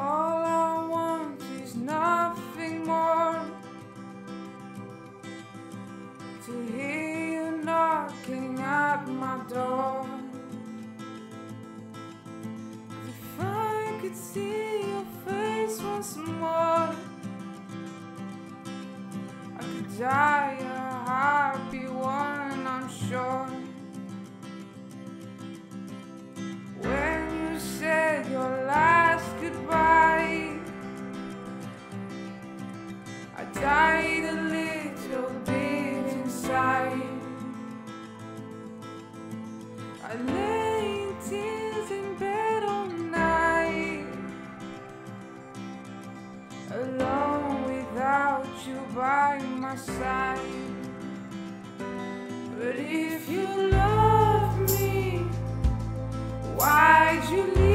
All I want is nothing more. To hear you knocking at my door. If I could see your face once more I could die a happy one, I'm sure. By my side. But if you love me, why'd you leave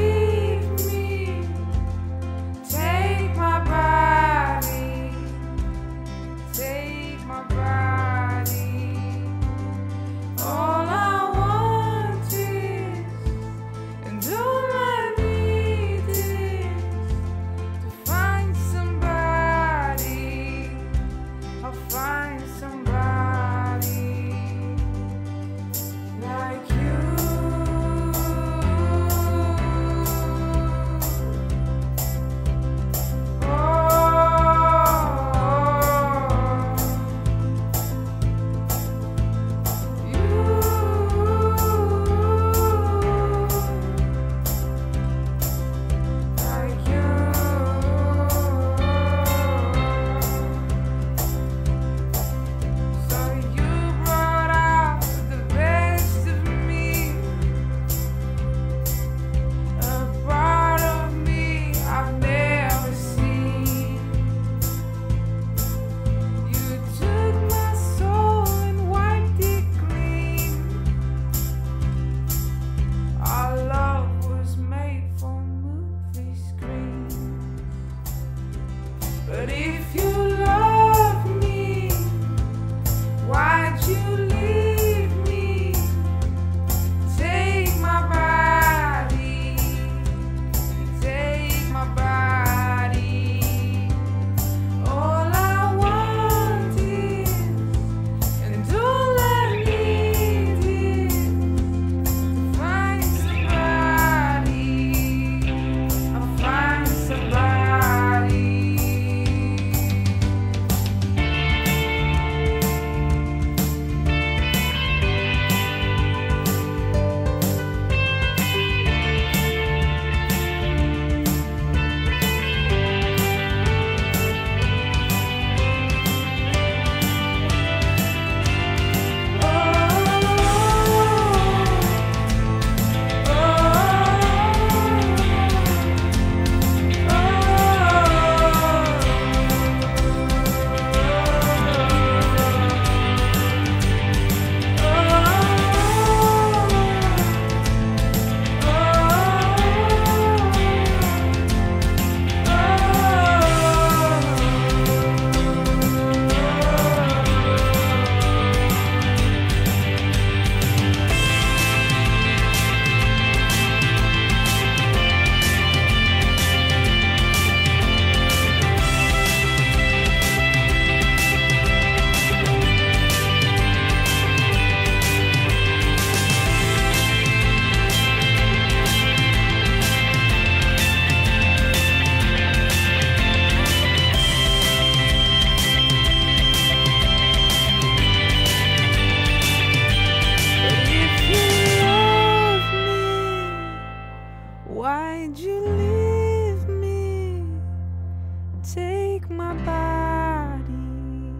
my body,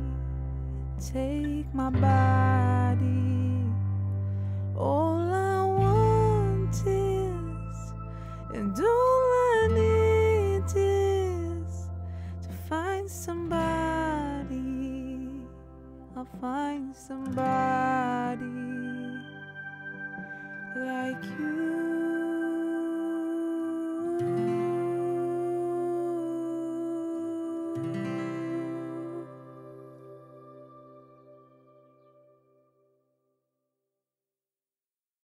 take my body. All I want is, and all I need is to find somebody. I'll find somebody like you.